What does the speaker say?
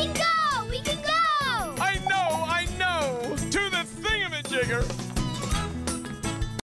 can go! We can go! I know, I know! To the thingamajigger!